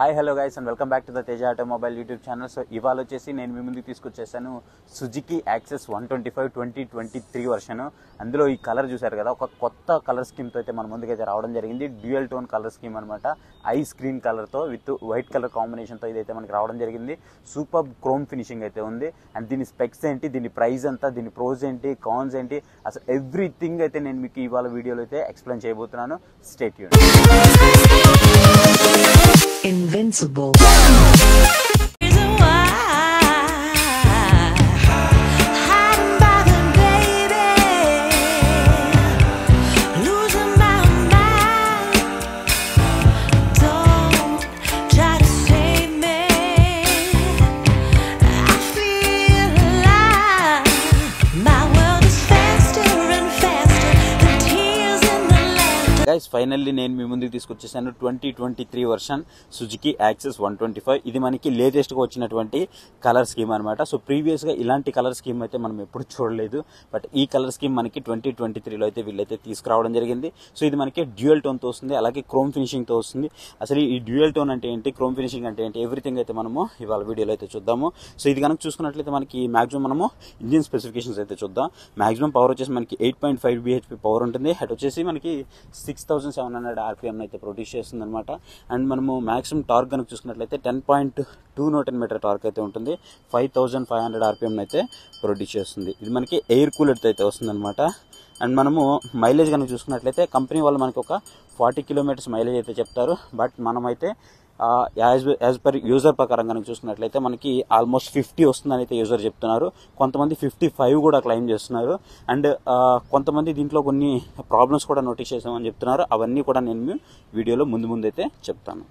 Hi hello guys and welcome back to the Teja automobile YouTube channel so ఇవాళ వచ్చేసి నేను మీ ముందుకు తీసుకొచ్చేసాను Suzuki Access one twenty five twenty twenty three version అందులో ఈ colour చూసారు కదా ఒక కొత్త కలర్ స్కీమ్తో అయితే మన ముందుకైతే రావడం జరిగింది. డ్యూయల్ టోన్ కలర్ స్కీమ్ అనమాట ఐ స్క్రీన్ కలర్తో విత్ వైట్ కలర్ కాంబినేషన్తో ఇదైతే మనకి రావడం జరిగింది. సూపర్ క్రోమ్ ఫినిషింగ్ అయితే ఉంది. అండ్ దీని స్పెక్స్ ఏంటి దీని ప్రైస్ ఎంత దీని ప్రోస్ ఏంటి కాన్స్ ఏంటి అసలు ఎవ్రీథింగ్ అయితే నేను మీకు ఇవాళ వీడియోలో అయితే ఎక్స్ప్లెయిన్ చేయబోతున్నాను. State unit Invincible. ఫైనల్లీ నేను మీ ముందుకు తీసుకొచ్చేసాను twenty twenty three version Suzuki Access one twenty five. ఇది మనకి లేటెస్ట్గా వచ్చినటువంటి కలర్ స్కీమ్ అనమాట సో ప్రీవియస్గా ఇలాంటి కలర్ స్కీమ్ అయితే మనం ఎప్పుడు చూడలేదు. బట్ ఈ కలర్ స్కీమ్ మనకి ట్వంటీ ట్వంటీ త్రీలో అయితే వీళ్ళైతే తీసుకురావడం జరిగింది. సో ఇది మనకి డ్యూయల్ టోన్తో వస్తుంది. అలాగే క్రోమ్ ఫినిషింగ్తో వస్తుంది. అసలు ఈ డ్యూయల్ టోన్ అంటే ఏంటి? క్రోమ్ ఫినిషింగ్ అంటే ఏంటి? ఎవ్రీథింగ్ అయితే మనము ఇవాళ వీడియోలో అయితే చూద్దాము. సో ఇది కనుక చూసుకున్నట్లయితే మనకి మాక్సిమం మనము ఇంజిన్ స్పెసిఫికేషన్స్ అయితే చూద్దాం. మాక్సిమం పవర్ వచ్చేసి మనకి eight point five BHP power ఉంటుంది. హెడ్ వచ్చేసి మనకి six thousand seven hundred RPM అయితే ప్రొడ్యూస్ చేస్తుంది అనమాట అండ్ మనము మాక్సిమం టార్క్ కనుక చూసుకున్నట్లయితే ten point two newton metre torque అయితే ఉంటుంది. Five thousand five hundred RPM అయితే ప్రొడ్యూస్ చేస్తుంది. ఇది మనకి ఎయిర్ కూలర్తో అయితే వస్తుంది అనమాట అండ్ మనము మైలేజ్ కనుక చూసుకున్నట్లయితే కంపెనీ వాళ్ళు మనకి ఒక ఫార్టీ కిలోమీటర్స్ మైలేజ్ అయితే చెప్తారు. బట్ మనమైతే యాజ్ యాజ్ పర్ యూజర్ ప్రకారం కనుక చూసినట్లయితే మనకి ఆల్మోస్ట్ ఫిఫ్టీ వస్తుందని అయితే యూజర్ చెప్తున్నారు. కొంతమంది ఫిఫ్టీ ఫైవ్ కూడా క్లైమ్ చేస్తున్నారు. అండ్ కొంతమంది దీంట్లో కొన్ని ప్రాబ్లమ్స్ కూడా నోటీస్ చేసామని చెప్తున్నారు. అవన్నీ కూడా నేను వీడియోలో ముందు ముందు అయితే చెప్తాను.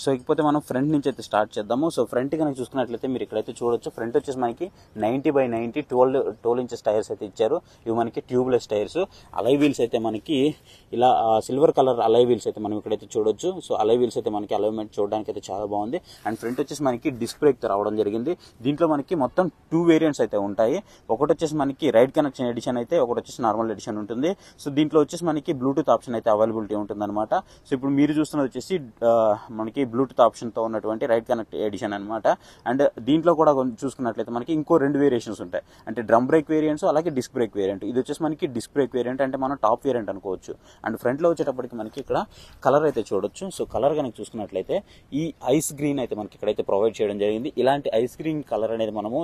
సో ఇకపోతే మనం ఫ్రంట్ నుంచి అయితే స్టార్ట్ చేద్దాము. సో ఫ్రంట్ కనుక చూసుకున్నట్లయితే మీరు ఇక్కడైతే చూడొచ్చు. ఫ్రంట్ వచ్చేసి మనకి ninety by ninety twelve twelve inches tyres అయితే ఇచ్చారు. ఇవి మనకి ట్యూబ్లెస్ టైర్స్. అలై వీల్స్ అయితే మనకి ఇలా సిల్వర్ కలర్ అలై వీల్స్ అయితే మనం ఇక్కడైతే చూడొచ్చు. సో అలై వీల్స్ అయితే మనకి అలైన్మెంట్ చూడడానికి అయితే చాలా బాగుంది. అండ్ ఫ్రంట్ వచ్చేసి మనకి డిస్క్ బ్రేక్ రావడం జరిగింది. దీంట్లో మనకి మొత్తం టూ వేరియంట్స్ అయితే ఉంటాయి. ఒకటి వచ్చేసి మనకి రైట్ కనెక్షన్ ఎడిషన్ అయితే ఒకటి వచ్చేసి నార్మల్ ఎడిషన్ ఉంటుంది. సో దీంట్లో వచ్చేసి మనకి బ్లూటూత్ ఆప్షన్ అయితే అవైలబిలిటీ ఉంటుంది సో ఇప్పుడు మీరు చూస్తున్నది వచ్చేసి మనకి బ్లూటూత్ ఆప్షన్తో ఉన్నటువంటి రైట్ కనెక్ట్ ఎడిషన్ అనమాట అండ్ దీంట్లో కూడా చూసుకున్నట్లయితే మనకి ఇంకో రెండు వేరియేషన్స్ ఉంటాయి. అంటే డ్రమ్ బ్రేక్ వేరియంట్స్ అలాగే డిస్క్ బ్రేక్ వేరియంట్ ఇది వచ్చేసి మనకి డిస్క్ బ్రేక్ వేరియంట్ అంటే మనం టాప్ వేరియంట్ అనుకోవచ్చు. అండ్ ఫ్రంట్లో వచ్చేటప్పటికి మనకి ఇక్కడ కలర్ అయితే చూడొచ్చు. సో కలర్ కనుక చూసుకున్నట్లయితే ఈ ఐస్ గ్రీన్ అయితే మనకి ఇక్కడైతే ప్రొవైడ్ చేయడం జరిగింది. ఇలాంటి ఐస్ గ్రీన్ కలర్ అనేది మనము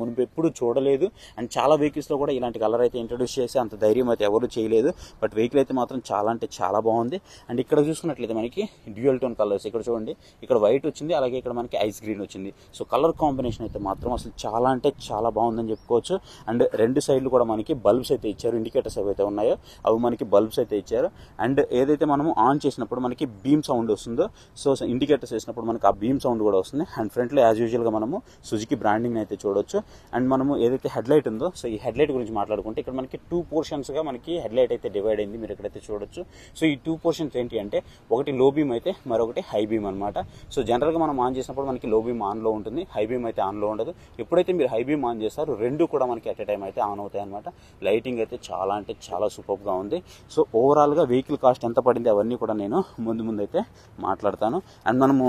మునుపు ఎప్పుడు చూడలేదు. అండ్ చాలా వెహికల్స్లో కూడా ఇలాంటి కలర్ అయితే ఇంట్రడ్యూస్ చేసి అంత ధైర్యం అయితే ఎవరు చేయలేదు. బట్ వెహికల్ అయితే మాత్రం చాలా అంటే చాలా బాగుంది. అండ్ ఇక్కడ చూసుకున్నట్లయితే మనకి డ్యూయల్ టోన్ కలర్స్ ఇక్కడ చూడండి. ఇక్కడ వైట్ వచ్చింది అలాగే ఇక్కడ మనకి ఐస్ గ్రీన్ వచ్చింది. సో కలర్ కాంబినేషన్ అయితే మాత్రం అసలు చాలా అంటే చాలా బాగుందని చెప్పుకోవచ్చు. అండ్ రెండు సైడ్లు కూడా మనకి బల్బ్స్ అయితే ఇచ్చారు ఇండికేటర్స్ ఏవైతే ఉన్నాయో అవి మనకి బల్బ్స్ అయితే ఇచ్చారు. అండ్ ఏదైతే మనము ఆన్ చేసినప్పుడు మనకి బీమ్ సౌండ్ వస్తుందో సో ఇండికేటర్స్ వేసినప్పుడు మనకి ఆ బీమ్ సౌండ్ కూడా వస్తుంది. అండ్ ఫ్రంట్లో యాజ్ యూజువల్గా మనము సుజుకి బ్రాండింగ్ అయితే చూడొచ్చు. అండ్ మనము ఏదైతే హెడ్ లైట్ ఉందో సో ఈ హెడ్ లైట్ గురించి మాట్లాడుకుంటే ఇక్కడ మనకి టూ పోర్షన్స్గా మనకి హెడ్ లైట్ అయితే డివైడ్ అయింది మీరు ఎక్కడైతే చూడొచ్చు. సో ఈ టూ పోర్షన్స్ ఏంటి అంటే ఒకటి లో బీమ్ అయితే మరొకటి హై బీమ్ అనమాట సో జనరల్గా మనం ఆన్ చేసినప్పుడు మనకి లో బీమ్ ఆన్లో ఉంటుంది. హై బీమ్ అయితే ఆన్లో ఉండదు. ఎప్పుడైతే మీరు హై బీమ్ ఆన్ చేస్తారో రెండు కూడా మనకి అట్ ఎ టైం అయితే ఆన్ అవుతాయి అనమాట లైటింగ్ అయితే చాలా అంటే చాలా సూపర్గా ఉంది. సో ఓవరాల్గా వెహికల్ కాస్ట్ ఎంత పడింది అవన్నీ కూడా నేను ముందు ముందు అయితే మాట్లాడతాను. అండ్ మనము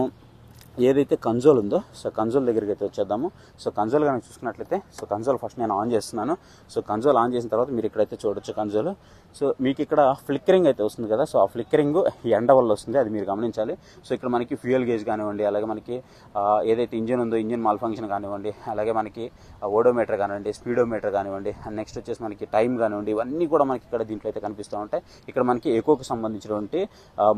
ఏదైతే కన్సోల్ ఉందో సో కన్సోల్ దగ్గరికి అయితే వచ్చేద్దాము. సో కన్సోల్ కనుక చూసుకున్నట్లయితే సో కన్సోల్ ఫస్ట్ నేను ఆన్ చేస్తున్నాను. సో కన్సోల్ ఆన్ చేసిన తర్వాత మీరు ఇక్కడైతే చూడొచ్చు కన్సోల్ సో మీకు ఇక్కడ ఫ్లిక్కరింగ్ అయితే వస్తుంది కదా సో ఆ ఫ్లిక్కరింగ్ ఎండ వల్ల వస్తుంది అది మీరు గమనించాలి. సో ఇక్కడ మనకి ఫ్యూయల్ గేజ్ కానివ్వండి అలాగే మనకి ఏదైతే ఇంజిన్ ఉందో ఇంజిన్ మాల్ ఫంక్షన్ కానివ్వండి అలాగే మనకి ఓడోమీటర్ కానివ్వండి స్పీడోమీటర్ కానివ్వండి నెక్స్ట్ వచ్చేసి మనకి టైం కానివ్వండి ఇవన్నీ కూడా మనకి ఇక్కడ దీంట్లో అయితే కనిపిస్తూ ఉంటాయి. ఇక్కడ మనకి ఎక్కువకు సంబంధించినటువంటి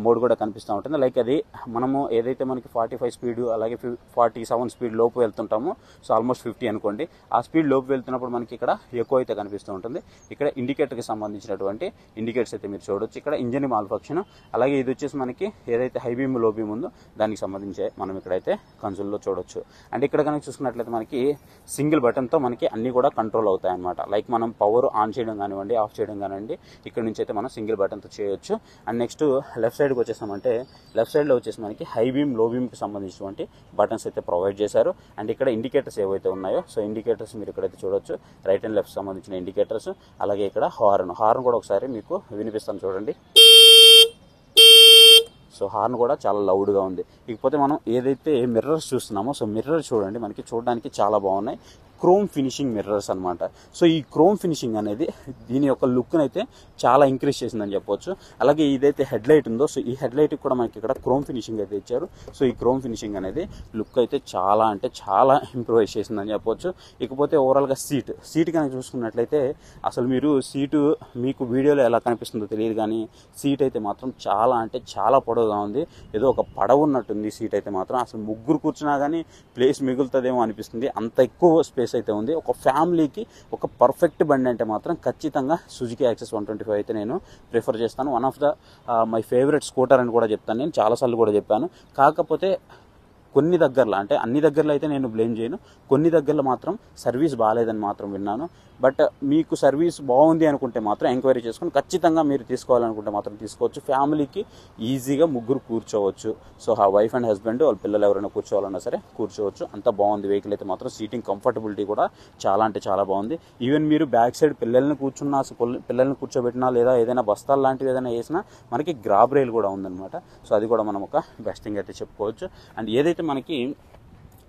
మోడ్ కూడా కనిపిస్తూ ఉంటుంది. లైక్ అది మనము ఏదైతే మనకి ఫార్టీ ఫైవ్ స్పీడ్ అలాగే ఫార్టీ సెవెన్ స్పీడ్ లోపు వెళ్తుంటాము. సో ఆల్మోస్ట్ ఫిఫ్టీ అనుకోండి. ఆ స్పీడ్ లోపు వెళ్తున్నప్పుడు మనకి ఇక్కడ ఎక్కువ అయితే కనిపిస్తూ ఉంటుంది. ఇక్కడ ఇండికేటర్కి సంబంధించినటువంటి ఇండికేటర్స్ అయితే మీరు చూడొచ్చు. ఇక్కడ ఇంజిన్ మాల్ ఫంక్షన్ అలాగే ఇది వచ్చేసి మనకి ఏదైతే హై బీమ్లో బీమ్ ఉందో దానికి సంబంధించి మనం ఇక్కడైతే కన్సోల్లో చూడొచ్చు. అండ్ ఇక్కడ కనుక చూసుకున్నట్లయితే మనకి సింగిల్ బటన్తో మనకి అన్ని కూడా కంట్రోల్ అవుతాయి అనమాట లైక్ మనం పవర్ ఆన్ చేయడం కానివ్వండి ఆఫ్ చేయడం కానివ్వండి ఇక్కడ నుంచి అయితే మనం సింగిల్ బటన్తో చేయొచ్చు. అండ్ నెక్స్ట్ లెఫ్ట్ సైడ్కి వచ్చేసామంటే లెఫ్ట్ సైడ్లో వచ్చేసి మనకి హై బీమ్లో బీమ్కి సంబంధించినటువంటి బటన్స్ అయితే ప్రొవైడ్ చేశారు. అండ్ ఇక్కడ ఇండికేటర్స్ ఏవైతే ఉన్నాయో సో ఇండికేటర్స్ మీరు ఇక్కడైతే చూడొచ్చు. రైట్ అండ్ లెఫ్ట్ సంబంధించిన ఇండికేటర్స్ అలాగే ఇక్కడ హార్న్. హార్న్ కూడా ఒకసారి మీకు వినిపిస్తాను చూడండి. సో సో హార్న్ కూడా చాలా లౌడ్గా ఉంది. ఇకపోతే మనం ఏదైతే మిర్రర్స్ చూస్తున్నామో సో మిర్రర్ చూడండి. మనకి చూడడానికి చాలా బాగున్నాయి. క్రోమ్ ఫినిషింగ్ మిర్రర్స్ అనమాట సో ఈ క్రోమ్ ఫినిషింగ్ అనేది దీని యొక్క లుక్ని అయితే చాలా ఇంక్రీజ్ చేసిందని చెప్పొచ్చు. అలాగే ఇదైతే హెడ్ లైట్ ఉందో సో ఈ హెడ్ లైట్ కూడా మనకి ఇక్కడ క్రోమ్ ఫినిషింగ్ అయితే ఇచ్చారు. సో ఈ క్రోమ్ ఫినిషింగ్ అనేది లుక్ అయితే చాలా అంటే చాలా ఇంప్రూవైజ్ చేసిందని చెప్పొచ్చు. ఇకపోతే ఓవరాల్గా సీట్. సీట్ కనుక చూసుకున్నట్లయితే అసలు మీరు సీటు మీకు వీడియోలో ఎలా కనిపిస్తుందో తెలియదు కానీ సీట్ అయితే మాత్రం చాలా అంటే చాలా పొడవుగా ఉంది. ఏదో ఒక పడవ ఉన్నట్టుంది సీట్ అయితే మాత్రం. అసలు ముగ్గురు కూర్చున్నా కానీ ప్లేస్ మిగులుతుందేమో అనిపిస్తుంది. అంత ఎక్కువ స్పేస్ అయితే ఉంది. ఒక ఫ్యామిలీకి ఒక పర్ఫెక్ట్ బండి అంటే మాత్రం ఖచ్చితంగా Suzuki Access one twenty five అయితే నేను ప్రిఫర్ చేస్తాను. One of the my favourite scooter అని కూడా చెప్తాను నేను. చాలాసార్లు కూడా చెప్పాను. కాకపోతే కొన్ని దగ్గరలో అంటే అన్ని దగ్గరలో అయితే నేను బ్లేమ్ చేయను. కొన్ని దగ్గరలో మాత్రం సర్వీస్ బాగాలేదని మాత్రం విన్నాను. బట్ మీకు సర్వీస్ బాగుంది అనుకుంటే మాత్రం ఎంక్వైరీ చేసుకుని ఖచ్చితంగా మీరు తీసుకోవాలనుకుంటే మాత్రం తీసుకోవచ్చు. ఫ్యామిలీకి ఈజీగా ముగ్గురు కూర్చోవచ్చు. సో ఆ వైఫ్ అండ్ హస్బెండ్ వాళ్ళ పిల్లలు ఎవరైనా కూర్చోవాలన్నా సరే కూర్చోవచ్చు. అంత బాగుంది వెహికల్ అయితే మాత్రం. సీటింగ్ కంఫర్టబిలిటీ కూడా చాలా అంటే చాలా బాగుంది. ఈవెన్ మీరు బ్యాక్ సైడ్ పిల్లల్ని కూర్చున్నా పిల్లల్ని కూర్చోబెట్టినా లేదా ఏదైనా బస్తాలు లాంటివి ఏదైనా వేసినా మనకి గ్రాబ్ రైల్ కూడా ఉందన్నమాట. సో అది కూడా మనం ఒక బెస్ట్ థింగ్ అయితే చెప్పుకోవచ్చు. అండ్ ఏదైతే మనకి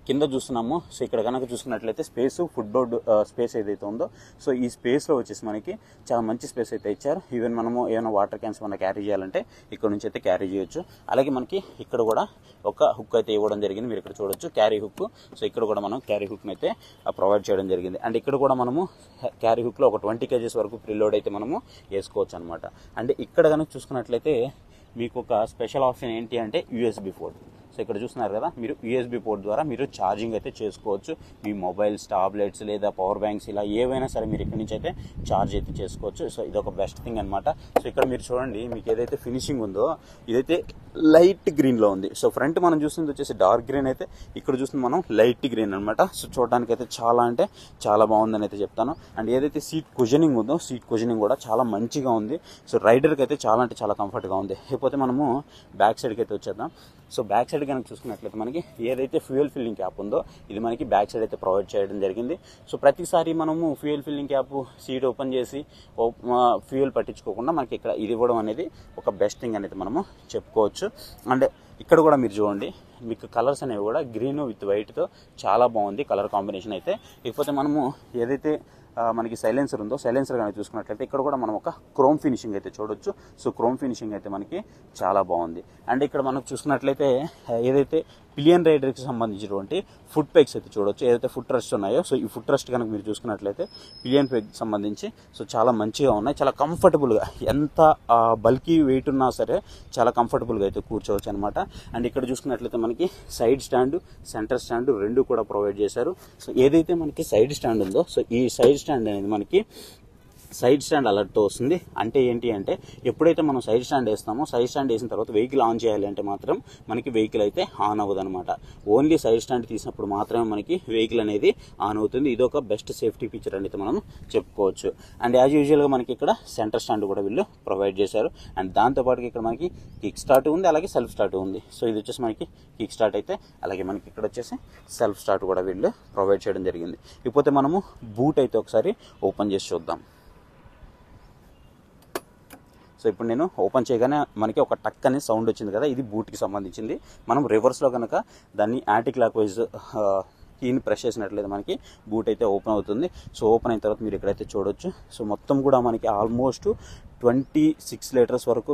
కింద చూస్తున్నాము. సో ఇక్కడ కనుక చూసుకున్నట్లయితే స్పేస్ ఫుడ్ బోర్డ్ స్పేస్ ఏదైతే ఉందో సో ఈ స్పేస్లో వచ్చేసి మనకి చాలా మంచి స్పేస్ అయితే ఇచ్చారు. ఈవెన్ మనము ఏమైనా వాటర్ క్యాన్స్ మనం క్యారీ చేయాలంటే ఇక్కడ నుంచి అయితే క్యారీ చేయొచ్చు. అలాగే మనకి ఇక్కడ కూడా ఒక హుక్ అయితే ఇవ్వడం జరిగింది. మీరు ఇక్కడ చూడొచ్చు క్యారీ హుక్ సో ఇక్కడ కూడా మనం క్యారీ హుక్ని అయితే ప్రొవైడ్ చేయడం జరిగింది. అండ్ ఇక్కడ కూడా మనము క్యారీ హుక్లో ఒక ట్వంటీ కేజీస్ వరకు ప్రిలోడ్ అయితే మనము వేసుకోవచ్చు అనమాట అండ్ ఇక్కడ కనుక చూసుకున్నట్లయితే మీకు ఒక స్పెషల్ ఆప్షన్ ఏంటి అంటే యూఎస్బి పోర్ట్ సో ఇక్కడ చూస్తున్నారు కదా మీరు యూఎస్బి పోర్ట్ ద్వారా మీరు ఛార్జింగ్ అయితే చేసుకోవచ్చు. మీ మొబైల్స్ టాబ్లెట్స్ లేదా పవర్ బ్యాంక్స్ ఇలా ఏవైనా సరే మీరు ఇక్కడ నుంచి అయితే ఛార్జ్ అయితే చేసుకోవచ్చు. సో ఇది ఒక బెస్ట్ థింగ్ అనమాట సో ఇక్కడ మీరు చూడండి మీకు ఏదైతే ఫినిషింగ్ ఉందో ఇదైతే లైట్ గ్రీన్లో ఉంది. సో ఫ్రంట్ మనం చూస్తుంది వచ్చేసి డార్క్ గ్రీన్ అయితే ఇక్కడ చూసింది మనం లైట్ గ్రీన్ అనమాట సో చూడడానికైతే అయితే చాలా అంటే చాలా బాగుందని అయితే చెప్తాను. అండ్ ఏదైతే సీట్ కుజనింగ్ ఉందో సీట్ కుజనింగ్ కూడా చాలా మంచిగా ఉంది. సో రైడర్కి అయితే చాలా అంటే చాలా కంఫర్ట్గా ఉంది. లేకపోతే మనము బ్యాక్ సైడ్కి అయితే వచ్చేద్దాం. సో బ్యాక్ సైడ్ కనుక చూసుకున్నట్లయితే మనకి ఏదైతే ఫ్యూయల్ ఫిల్లింగ్ క్యాప్ ఉందో ఇది మనకి బ్యాక్ సైడ్ అయితే ప్రొవైడ్ చేయడం జరిగింది. సో ప్రతిసారి మనము fuel filling cap seat open చేసి ఫ్యూయల్ పట్టించుకోకుండా మనకి ఇక్కడ ఇది ఇవ్వడం అనేది ఒక బెస్ట్ థింగ్ అనేది మనము చెప్పుకోవచ్చు. అండ్ ఇక్కడ కూడా మీరు చూడండి మీకు కలర్స్ అనేవి కూడా గ్రీన్ విత్ వైట్తో చాలా బాగుంది కలర్ కాంబినేషన్ అయితే. ఇకపోతే మనము ఏదైతే మనకి సైలెన్సర్ ఉందో సైలెన్సర్ కానీ చూసుకున్నట్లయితే ఇక్కడ కూడా మనం ఒక క్రోమ్ ఫినిషింగ్ అయితే చూడొచ్చు. సో క్రోమ్ ఫినిషింగ్ అయితే మనకి చాలా బాగుంది. అండ్ ఇక్కడ మనం చూసుకున్నట్లయితే ఏదైతే పిలియన్ రైడర్కి సంబంధించినటువంటి ఫుడ్ పెగ్స్ అయితే చూడొచ్చు. ఏదైతే ఫుడ్ ట్రస్ట్ ఉన్నాయో సో ఈ ఫుడ్ ట్రస్ట్ కనుక మీరు చూసుకున్నట్లయితే పిలియన్ పెగ్ సంబంధించి సో చాలా మంచిగా ఉన్నాయి. చాలా కంఫర్టబుల్గా ఎంత బల్కీ వెయిట్ ఉన్నా సరే చాలా కంఫర్టబుల్గా అయితే కూర్చోవచ్చు అనమాట అండ్ ఇక్కడ చూసుకున్నట్లయితే మనకి సైడ్ స్టాండ్ సెంటర్ స్టాండ్ రెండు కూడా ప్రొవైడ్ చేశారు. సో ఏదైతే మనకి సైడ్ స్టాండ్ ఉందో సో ఈ సైడ్ స్టాండ్ అనేది మనకి సైడ్ స్టాండ్ అలర్ట్తో వస్తుంది. అంటే ఏంటి అంటే ఎప్పుడైతే మనం సైడ్ స్టాండ్ వేస్తామో సైడ్ స్టాండ్ వేసిన తర్వాత వెహికల్ ఆన్ చేయాలి అంటే మాత్రం మనకి వెహికల్ అయితే ఆన్ అవ్వదు అనమాట ఓన్లీ సైడ్ స్టాండ్ తీసినప్పుడు మాత్రమే మనకి వెహికల్ అనేది ఆన్ అవుతుంది. ఇది ఒక బెస్ట్ సేఫ్టీ ఫీచర్ అనేది మనం చెప్పుకోవచ్చు. అండ్ యాజ్ యూజువల్గా మనకి ఇక్కడ సెంటర్ స్టాండ్ కూడా వీళ్ళు ప్రొవైడ్ చేశారు. అండ్ దాంతోపాటు ఇక్కడ మనకి కిక్ స్టార్ట్ ఉంది అలాగే సెల్ఫ్ స్టార్ట్ ఉంది. సో ఇది వచ్చేసి మనకి కిక్ స్టార్ట్ అయితే అలాగే మనకి ఇక్కడ వచ్చేసి సెల్ఫ్ స్టార్ట్ కూడా వీళ్ళు ప్రొవైడ్ చేయడం జరిగింది. ఇకపోతే మనము బూట్ అయితే ఒకసారి ఓపెన్ చేసి చూద్దాం. సో ఇప్పుడు నేను ఓపెన్ చేయగానే మనకి ఒక టక్ అనే సౌండ్ వచ్చింది కదా ఇది బూట్కి సంబంధించింది. మనం రివర్స్లో కనుక దాన్ని యాంటీ క్లాక్ వైజ్ కీని ప్రెస్ చేసినట్లయితే మనకి బూట్ అయితే ఓపెన్ అవుతుంది. సో ఓపెన్ అయిన తర్వాత మీరు ఇక్కడైతే చూడొచ్చు. సో మొత్తం కూడా మనకి ఆల్మోస్ట్ ట్వంటీ సిక్స్ లీటర్స్ వరకు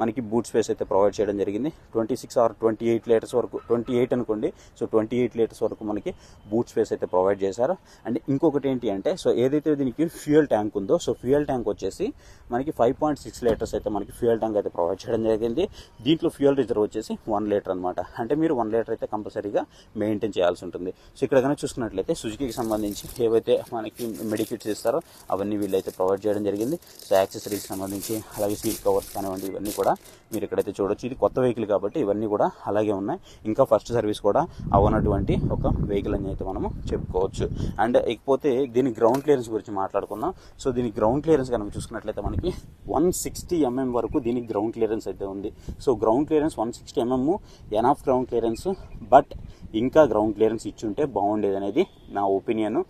మనకి బూట్ స్పేస్ అయితే ప్రొవైడ్ చేయడం జరిగింది. Twenty six or twenty eight litres వరకు ట్వంటీ ఎయిట్ అనుకోండి. సో ట్వంటీ ఎయిట్ లీటర్స్ వరకు మనకి బూట్ స్పేస్ అయితే ప్రొవైడ్ చేశారు. అండ్ ఇంకొకటి ఏంటి అంటే సో ఏదైతే దీనికి ఫ్యూయల్ ట్యాంక్ ఉందో సో ఫ్యూయల్ ట్యాంక్ వచ్చేసి మనకి ఫైవ్ పాయింట్ సిక్స్ లీటర్స్ అయితే మనకి ఫ్యూయల్ ట్యాంక్ అయితే ప్రొవైడ్ చేయడం జరిగింది. దీంట్లో ఫ్యూయల్ రిజర్వ్ వచ్చేసి వన్ లీటర్ అనమాట అంటే మీరు వన్ లీటర్ అయితే కంపల్సరీగా మెయింటైన్ చేయాల్సి ఉంటుంది. సో ఇక్కడ కనుక చూసుకున్నట్లయితే సుజుకి సంబంధించి ఏవైతే మనకి మెడికిట్స్ ఇస్తారో అవన్నీ వీళ్ళైతే ప్రొవైడ్ చేయడం జరిగింది. సో యాక్సెసరీస్ సంబంధించి అలాగే సీట్ కవర్స్ కానివ్వండి ఇవన్నీ కూడా మీరు ఇక్కడైతే చూడొచ్చు. ఇది కొత్త వెహికల్ కాబట్టి ఇవన్నీ కూడా అలాగే ఉన్నాయి. ఇంకా ఫస్ట్ సర్వీస్ కూడా అవనటువంటి ఒక వెహికల్ అని అయితే మనము చెప్పుకోవచ్చు. అండ్ ఇకపోతే దీని గ్రౌండ్ క్లియరెన్స్ గురించి మాట్లాడుకుందాం. సో దీని గ్రౌండ్ క్లియరెన్స్ కనుక చూసుకున్నట్లయితే మనకి వన్ సిక్స్టీ ఎంఎం వరకు దీనికి గ్రౌండ్ క్లియరెన్స్ అయితే ఉంది. So ground clearance one sixty mm of ground clearance but ఇంకా గ్రౌండ్ క్లియరెన్స్ ఇచ్చుంటే బాగుండేది అనేది నా ఒపీనియన్.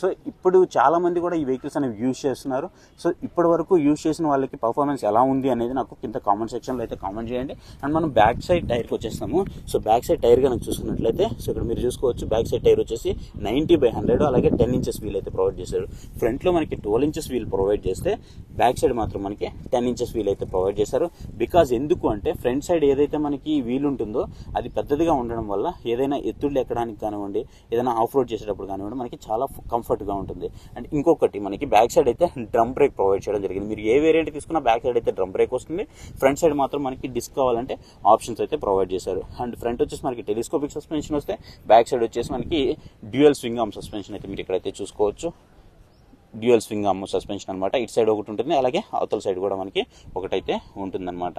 సో ఇప్పుడు చాలా మంది కూడా ఈ వెహికల్స్ అనేవి యూజ్ చేస్తున్నారు. సో ఇప్పటి వరకు యూజ్ చేసిన వాళ్ళకి పర్ఫార్మెన్స్ ఎలా ఉంది అనేది నాకు కింద కామెంట్ సెక్షన్లో అయితే కామెంట్ చేయండి. అండ్ మనం బ్యాక్ సైడ్ టైర్కి వచ్చేస్తాము. సో బ్యాక్ సైడ్ టైర్ కనుక చూసుకున్నట్లయితే సో ఇక్కడ మీరు చూసుకోవచ్చు బ్యాక్ సైడ్ టైర్ వచ్చేసి నైంటీ బై హండ్రెడ్ అలాగే టెన్ ఇంచెస్ వీల్ అయితే ప్రొవైడ్ చేశారు. ఫ్రంట్లో మనకి ట్వెల్వ్ ఇంచెస్ వీల్ ప్రొవైడ్ చేస్తే బ్యాక్ సైడ్ మాత్రం మనకి టెన్ ఇంచెస్ వీల్ అయితే ప్రొవైడ్ చేశారు. బికాజ్ ఎందుకు అంటే ఫ్రంట్ సైడ్ ఏదైతే మనకి వీల్ ఉంటుందో అది పెద్దదిగా ఉండడం వల్ల ఏదైనా ఎత్తుళ్ళు ఎక్కడానికి కానివ్వండి ఏదైనా ఆఫ్ రోడ్ చేసేటప్పుడు కానివ్వండి మనకి చాలా కంఫర్ట్గా ఉంటుంది. అండ్ ఇంకొకటి మనకి బ్యాక్ సైడ్ అయితే డ్రమ్ బ్రేక్ ప్రొవైడ్ చేయడం జరిగింది. మీరు ఏ వేరియంట్ తీసుకున్నా బ్యాక్ సైడ్ అయితే డ్రమ్ బ్రేక్ వస్తుంది. ఫ్రంట్ సైడ్ మాత్రం మనకి డిస్క్ కావాలంటే ఆప్షన్స్ అయితే ప్రొవైడ్ చేశారు. అండ్ ఫ్రంట్ వచ్చేసి మనకి టెలిస్కోపిక్ సస్పెన్షన్ వస్తే బ్యాక్ సైడ్ వచ్చేసి మనకి డ్యూయల్ స్వింగ్ ఆమ్ సస్పెన్షన్ అయితే మీరు ఇక్కడైతే చూసుకోవచ్చు. డ్యూయల్ స్వింగ్ ఆమ్ సస్పెన్షన్ అనమాట ఇటు సైడ్ ఒకటి ఉంటుంది. అలాగే అవతల సైడ్ కూడా మనకి ఒకటైతే ఉంటుందన్నమాట.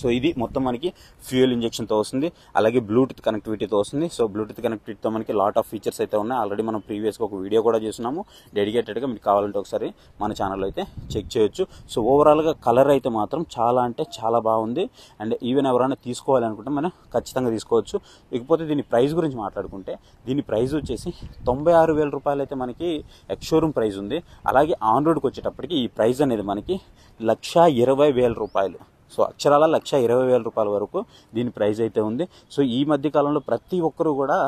సో ఇది మొత్తం మనకి ఫ్యూయల్ ఇంజెక్షన్తో వస్తుంది. అలాగే బ్లూటూత్ కనెక్టివిటీతో వస్తుంది. సో బ్లూటూత్ కనెక్టివిటీతో మనకి లాట్ ఆఫ్ ఫీచర్స్ అయితే ఉన్నాయి. ఆల్రెడీ మనం ప్రీవియస్గా ఒక వీడియో కూడా చేస్తున్నాము. డెడికేటెడ్గా మీకు కావాలంటే ఒకసారి మన ఛానల్లో అయితే చెక్ చేయొచ్చు. సో ఓవరాల్గా కలర్ అయితే మాత్రం చాలా అంటే చాలా బాగుంది. అండ్ ఈవెన్ ఎవరైనా తీసుకోవాలనుకుంటే మనం ఖచ్చితంగా తీసుకోవచ్చు. ఇకపోతే దీని ప్రైస్ గురించి మాట్లాడుకుంటే దీని ప్రైస్ వచ్చేసి తొంభై ఆరు వేల రూపాయలు అయితే మనకి ఎక్స్షోరూమ్ ప్రైస్ ఉంది. అలాగే ఆన్ రోడ్కి వచ్చేటప్పటికి ఈ ప్రైస్ అనేది మనకి లక్ష ఇరవై వేల రూపాయలు. సో అక్షరాల లక్ష ఇరవై వేల రూపాయల వరకు దీని ప్రైస్ అయితే ఉంది. సో ఈ మధ్య కాలంలో ప్రతి ఒక్కరు కూడా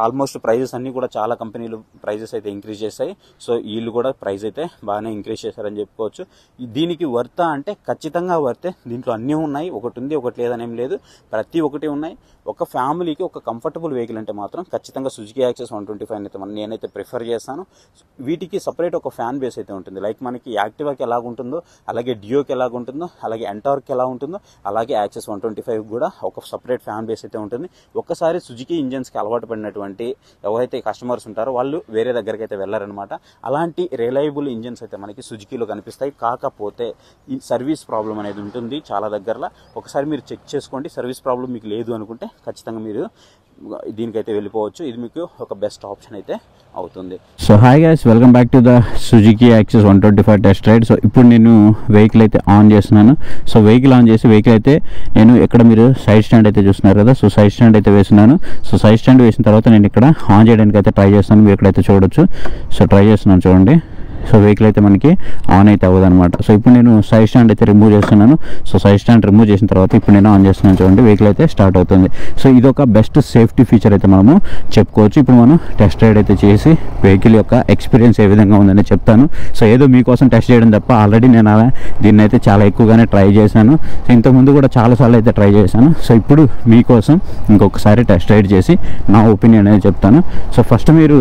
ఆల్మోస్ట్ ప్రైజెస్ అన్నీ కూడా చాలా కంపెనీలు ప్రైజెస్ అయితే ఇంక్రీజ్ చేస్తాయి సో వీళ్ళు కూడా ప్రైస్ అయితే బాగానే ఇంక్రీజ్ చేశారని చెప్పుకోవచ్చు. దీనికి వర్తా అంటే ఖచ్చితంగా వర్తే. దీంట్లో అన్నీ ఉన్నాయి. ఒకటి ఉంది ఒకటి లేదని ఏం లేదు. ప్రతి ఒక్కటి ఉన్నాయి. ఒక ఫ్యామిలీకి ఒక కంఫర్టబుల్ వెహికల్ అంటే మాత్రం ఖచ్చితంగా Suzuki Access one twenty five అయితే మనం నేనైతే ప్రిఫర్ చేస్తాను. వీటికి సపరేట్ ఒక ఫ్యాన్ బేస్ అయితే ఉంటుంది. లైక్ మనకి యాక్టివాకి ఎలా ఉంటుందో అలాగే డియోకి ఎలా ఉంటుందో అలాగే ఎంటార్కి ఎలా ఉంటుందో అలాగే యాక్సెస్ వన్ ట్వంటీ ఫైవ్ కూడా ఒక సపరేట్ ఫ్యాన్ బేస్ అయితే ఉంటుంది. ఒక్కసారి సుజుకి ఇంజన్స్కి అలవాటు పడినటువంటి ఎవరైతే కస్టమర్స్ ఉంటారో వాళ్ళు వేరే దగ్గరికి అయితే వెళ్ళారనమాట అలాంటి రిలయబుల్ ఇంజన్స్ అయితే మనకి సుజుకీలో కనిపిస్తాయి. కాకపోతే ఈ సర్వీస్ ప్రాబ్లం అనేది ఉంటుంది చాలా దగ్గరలో. ఒకసారి మీరు చెక్ చేసుకోండి. సర్వీస్ ప్రాబ్లం మీకు లేదు అనుకుంటే ఖచ్చితంగా మీరు దీనికైతే వెళ్ళిపోవచ్చు. ఇది మీకు ఒక బెస్ట్ ఆప్షన్ అయితే అవుతుంది. So hi guys welcome back to the Suzuki Access one twenty five test ride so ఇప్పుడు నేను వెహికల్ అయితే ఆన్ చేస్తున్నాను. సో వెహికల్ ఆన్ చేసి వెహికల్ అయితే నేను ఇక్కడ మీరు సైడ్ స్టాండ్ అయితే చూస్తున్నారు కదా? సో సైడ్ స్టాండ్ అయితే వేస్తున్నాను. సో సైడ్ స్టాండ్ వేసిన తర్వాత నేను ఇక్కడ ఆన్ చేయడానికి అయితే ట్రై చేస్తాను. మీరు ఇక్కడైతే చూడొచ్చు. సో ట్రై చేస్తున్నాను చూడండి. సో వెహికల్ అయితే మనకి ఆన్ అయితే అవ్వదు అనమాట సో ఇప్పుడు నేను సైడ్ స్టాండ్ అయితే రిమూవ్ చేస్తున్నాను. సో సైడ్ స్టాండ్ రిమూవ్ చేసిన తర్వాత ఇప్పుడు నేను ఆన్ చేస్తున్నాను చూడండి వెహికల్ అయితే స్టార్ట్ అవుతుంది. సో ఇది ఒక బెస్ట్ సేఫ్టీ ఫీచర్ అయితే మనము చెప్పుకోవచ్చు. ఇప్పుడు మనం టెస్ట్ రైడ్ అయితే చేసి వెహికల్ యొక్క ఎక్స్పీరియన్స్ ఏ విధంగా ఉందని చెప్తాను. సో ఏదో మీకోసం టెస్ట్ చేయడం తప్ప ఆల్రెడీ నేను అలా దీన్ని అయితే చాలా ఎక్కువగానే ట్రై చేశాను. సో ఇంతకుముందు కూడా చాలాసార్లు అయితే ట్రై చేశాను. సో ఇప్పుడు మీకోసం ఇంకొకసారి టెస్ట్ రైడ్ చేసి నా ఒపీనియన్ అనేది చెప్తాను. సో ఫస్ట్ మీరు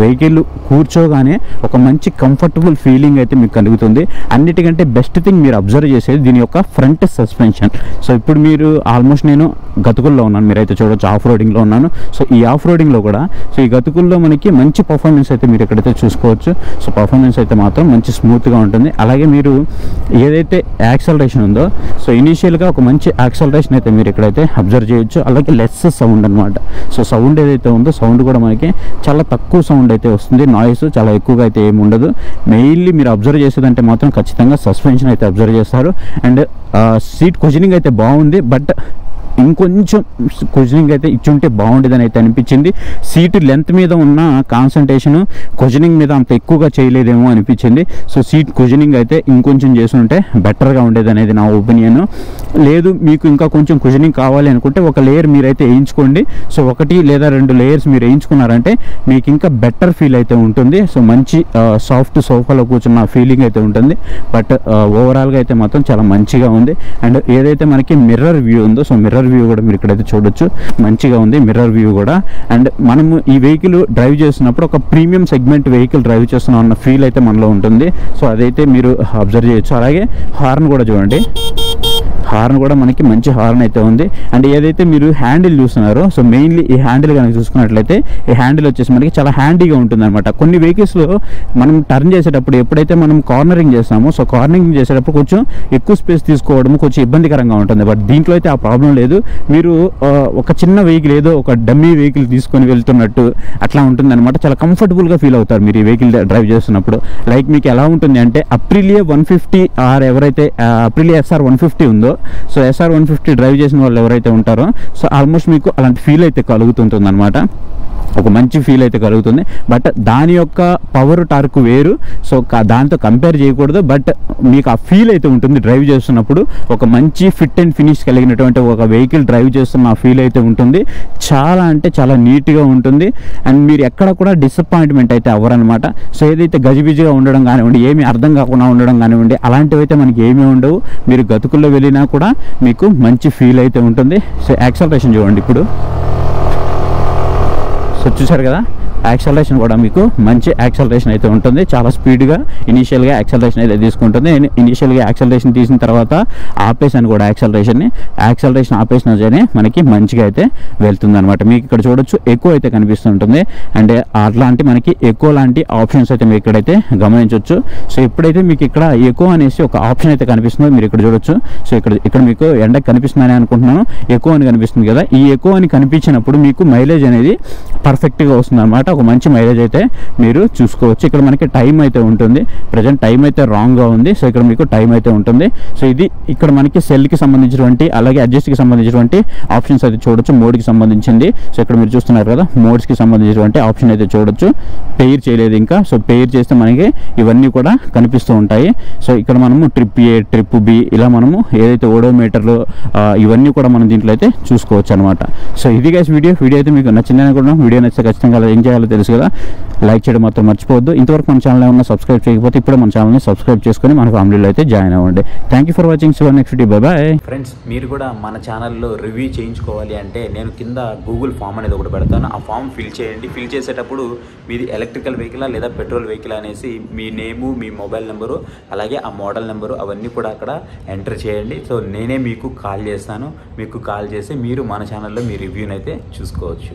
వెహికల్ కూర్చోగానే ఒక మంచి కంఫర్టబుల్ ఫీలింగ్ అయితే మీకు కలుగుతుంది. అన్నిటికంటే బెస్ట్ థింగ్ మీరు అబ్జర్వ్ చేసేది దీని యొక్క ఫ్రంట్ సస్పెన్షన్ సో ఇప్పుడు మీరు ఆల్మోస్ట్ నేను గతుకుల్లో ఉన్నాను. మీరైతే చూడొచ్చు ఆఫ్ రోడింగ్లో ఉన్నాను. సో ఈ ఆఫ్ రోడింగ్లో కూడా సో ఈ గతుకుల్లో మనకి మంచి పర్ఫార్మెన్స్ అయితే మీరు ఎక్కడైతే చూసుకోవచ్చు సో పర్ఫార్మెన్స్ అయితే మాత్రం మంచి స్మూత్గా ఉంటుంది. అలాగే మీరు ఏదైతే యాక్సలరేషన్ ఉందో సో ఇనీషియల్గా ఒక మంచి యాక్సలరేషన్ అయితే మీరు ఇక్కడైతే అబ్జర్వ్ చేయొచ్చు. అలాగే లెస్ సౌండ్ అనమాట సో సౌండ్ ఏదైతే ఉందో సౌండ్ కూడా మనకి చాలా తక్కువ సౌండ్ అయితే వస్తుంది. నాయిస్ చాలా ఎక్కువగా అయితే ఏమి ఉండదు. మెయిన్లీ మీరు అబ్జర్వ్ చేసేదంటే మాత్రం ఖచ్చితంగా సస్పెన్షన్ అయితే అబ్జర్వ్ చేస్తారు. అండ్ సీట్ క్వశ్చనింగ్ అయితే బాగుంది. బట్ ఇంకొంచెం క్వశ్చనింగ్ అయితే ఇచ్చుంటే బాగుండేదని అయితే అనిపించింది. సీటు లెంత్ మీద ఉన్న కాన్సన్ట్రేషన్ క్వశ్చనింగ్ మీద అంత ఎక్కువగా చేయలేదేమో అనిపించింది. సో సీట్ క్వశ్చనింగ్ అయితే ఇంకొంచెం చేసుంటే బెటర్గా ఉండేది అనేది నా ఒపీనియన్ లేదు మీకు ఇంకా కొంచెం క్వశ్చనింగ్ కావాలి అనుకుంటే ఒక లేయర్ మీరైతే వేయించుకోండి. సో ఒకటి లేదా రెండు లేయర్స్ మీరు వేయించుకున్నారంటే మీకు ఇంకా బెటర్ ఫీల్ అయితే ఉంటుంది. సో మంచి సాఫ్ట్ సోఫాలో కూర్చున్న ఫీలింగ్ అయితే ఉంటుంది. బట్ ఓవరాల్గా అయితే మాత్రం చాలా మంచిగా ఉంది. అండ్ ఏదైతే మనకి మిర్రర్ వ్యూ ఉందో సో మిర్రర్ వ్యూ కూడా మీరు ఇక్కడైతే చూడొచ్చు. మంచిగా ఉంది మిర్రర్ వ్యూ కూడా. అండ్ మనము ఈ వెహికల్ డ్రైవ్ చేస్తున్నప్పుడు ఒక ప్రీమియం సెగ్మెంట్ వెహికల్ డ్రైవ్ చేస్తున్నాం అన్న ఫీల్ అయితే మనలో ఉంటుంది. సో అదైతే మీరు అబ్జర్వ్ చేయొచ్చు. అలాగే హార్న్ కూడా చూడండి. హార్న్ కూడా మనకి మంచి హార్న్ అయితే ఉంది. అండ్ ఏదైతే మీరు హ్యాండిల్ చూస్తున్నారో సో మెయిన్లీ ఈ హ్యాండిల్ కనుక చూసుకున్నట్లయితే ఈ హ్యాండిల్ వచ్చేసి మనకి చాలా హ్యాండీగా ఉంటుంది అనమాట కొన్ని వెహికల్స్లో మనం టర్న్ చేసేటప్పుడు ఎప్పుడైతే మనం కార్నరింగ్ చేస్తామో సో కార్నరింగ్ చేసేటప్పుడు కొంచెం ఎక్కువ స్పేస్ తీసుకోవడం కొంచెం ఇబ్బందికరంగా ఉంటుంది. బట్ దీంట్లో అయితే ఆ ప్రాబ్లం లేదు. మీరు ఒక చిన్న వెహికల్ ఏదో ఒక డమ్మీ వెహికల్ తీసుకొని వెళ్తున్నట్టు అట్లా ఉంటుంది అనమాట చాలా కంఫర్టబుల్గా ఫీల్ అవుతారు మీరు ఈ వెహికల్ డ్రైవ్ చేస్తున్నప్పుడు. లైక్ మీకు ఎలా ఉంటుంది అంటే అప్రిలియా వన్ ఫిఫ్టీ ఆర్ ఎవరైతే అప్రిలియా ఎస్ఆర్ వన్ ఫిఫ్టీ ఉందో so SR one fifty drive చేసిన వాళ్ళు ఎవరైతే ఉంటారో సో ఆల్మోస్ట్ మీకు అలాంటి ఫీల్ అయితే కలుగుతుంటుంది అనమాట ఒక మంచి ఫీల్ అయితే కలుగుతుంది. బట్ దాని యొక్క పవర్ టార్క్ వేరు. సో దాంతో కంపేర్ చేయకూడదు. బట్ మీకు ఆ ఫీల్ అయితే ఉంటుంది డ్రైవ్ చేస్తున్నప్పుడు. ఒక మంచి ఫిట్ అండ్ ఫినిష్ కలిగినటువంటి ఒక వెహికల్ డ్రైవ్ చేస్తున్న ఆ ఫీల్ అయితే ఉంటుంది. చాలా అంటే చాలా నీట్గా ఉంటుంది. అండ్ మీరు ఎక్కడ కూడా డిసప్పాయింట్మెంట్ అయితే అవ్వరనమాట సో ఏదైతే గజిబిజిగా ఉండడం కానివ్వండి ఏమీ అర్థం కాకుండా ఉండడం కానివ్వండి అలాంటివి అయితే మనకి ఏమీ ఉండవు. మీరు గతుకుల్లో వెళ్ళినా కూడా మీకు మంచి ఫీల్ అయితే ఉంటుంది. సో యాక్సలరేషన్ చూడండి ఇప్పుడు. సో చూసారు కదా? యాక్సలరేషన్ కూడా మీకు మంచి యాక్సలరేషన్ అయితే ఉంటుంది. చాలా స్పీడ్గా ఇనీషియల్గా యాక్సలరేషన్ అయితే తీసుకుంటుంది. ఇనీషియల్గా యాక్సలరేషన్ తీసిన తర్వాత ఆపేసాను కూడా యాక్సలరేషన్ని యాక్సలరేషన్ ఆపేసిన సరే మనకి మంచిగా అయితే వెళ్తుంది అనమాట మీకు ఇక్కడ చూడొచ్చు ఎక్కువ అయితే కనిపిస్తుంటుంది. అండ్ అట్లాంటి మనకి ఎక్కువ లాంటి ఆప్షన్స్ అయితే మీరు ఇక్కడైతే గమనించవచ్చు సో ఎప్పుడైతే మీకు ఇక్కడ ఎక్కువ అనేసి ఒక ఆప్షన్ అయితే కనిపిస్తుందో మీరు ఇక్కడ చూడొచ్చు. సో ఇక్కడ ఇక్కడ మీకు ఎండ కనిపిస్తుందని అనుకుంటున్నాను. ఎక్కువ అని కనిపిస్తుంది కదా. ఈ ఎక్కువ అని కనిపించినప్పుడు మీకు మైలేజ్ అనేది పర్ఫెక్ట్గా వస్తుంది అనమాట ఒక మంచి మైలేజ్ అయితే మీరు చూసుకోవచ్చు. ఇక్కడ మనకి టైం అయితే ఉంటుంది. ప్రజెంట్ టైం అయితే రాంగ్గా ఉంది. సో ఇక్కడ మీకు టైం అయితే ఉంటుంది. సో ఇది ఇక్కడ మనకి సెల్కి సంబంధించినటువంటి అలాగే అడ్జస్ట్కి సంబంధించినటువంటి ఆప్షన్స్ అయితే చూడొచ్చు. మోడ్కి సంబంధించింది. సో ఇక్కడ మీరు చూస్తున్నారు కదా మోడ్స్కి సంబంధించినటువంటి ఆప్షన్ అయితే చూడొచ్చు. పెయిర్ చేయలేదు ఇంకా. సో పెయిర్ చేస్తే మనకి ఇవన్నీ కూడా కనిపిస్తూ ఉంటాయి. సో ఇక్కడ మనము ట్రిప్ ఏ ట్రిప్ బి ఇలా మనము ఏదైతే ఓడోమీటర్లు ఇవన్నీ కూడా మనం దీంట్లో అయితే చూసుకోవచ్చు అనమాట. సో ఇది గైస్ వీడియో వీడియో అయితే మీకు నచ్చిందని అనుకుంటున్నాం. వీడియో నచ్చితే ఖచ్చితంగా ఏం చేయాలి తెలుసు కదా. లైక్ చేయడం మాత్రం మర్చిపోవద్దు. ఇంతవరకు మన ఛానల్ ఏమన్నా సబ్స్క్రైబ్ చేయకపోతే ఇప్పుడు మన ఛానల్ని సబ్స్క్రైబ్ చేసుకొని మన ఫ్యామిలీలో అయితే జాయిన్ అవ్వండి. Thank you for watching so next bye bye friends మీరు కూడా మన ఛానల్లో రివ్యూ చేయించుకోవాలి అంటే నేను కింద గూగుల్ ఫామ్ అనేది ఒకటి పెడతాను. ఆ ఫామ్ ఫిల్ చేయండి. ఫిల్ చేసేటప్పుడు మీది ఎలక్ట్రికల్ వెహికల్ లేదా పెట్రోల్ వెహికల్ అనేసి మీ నేము మీ మొబైల్ నెంబరు అలాగే ఆ మోడల్ నెంబరు అవన్నీ కూడా అక్కడ ఎంటర్ చేయండి. సో నేనే మీకు కాల్ చేస్తాను. మీకు కాల్ చేసి మీరు మన ఛానల్లో మీ రివ్యూని అయితే చూసుకోవచ్చు.